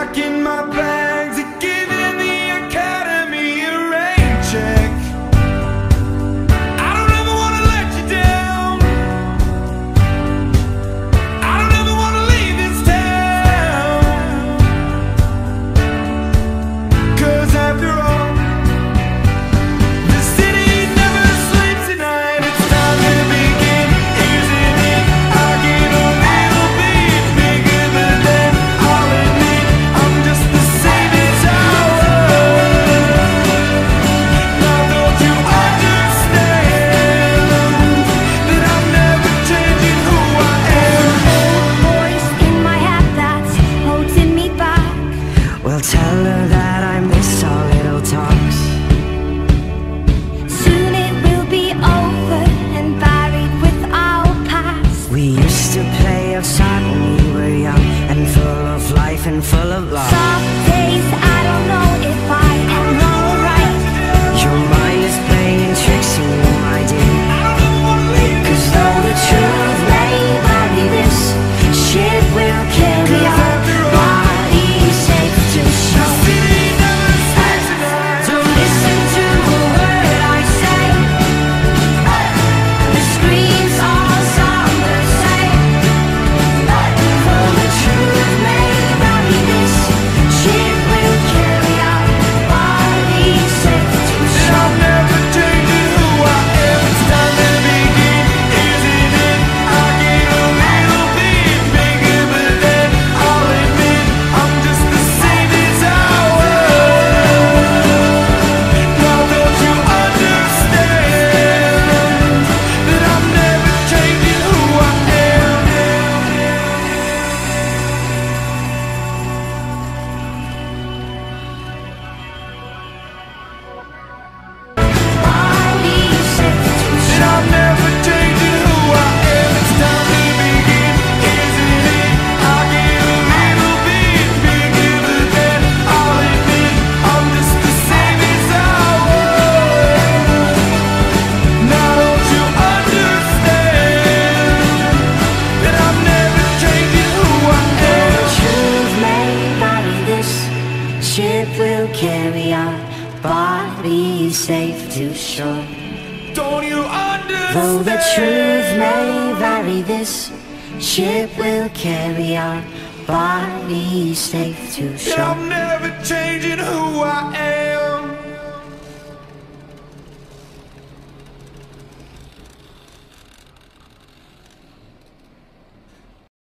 back in my bag I'll tell her that I miss our little talks. Soon it will be over and buried with our past. We used to play outside when we were young And full of life and full of love. Soft days ship will carry our bodies safe to shore. Don't you understand? Though the truth may vary, this ship will carry our bodies safe to shore. I'm never changing who I am.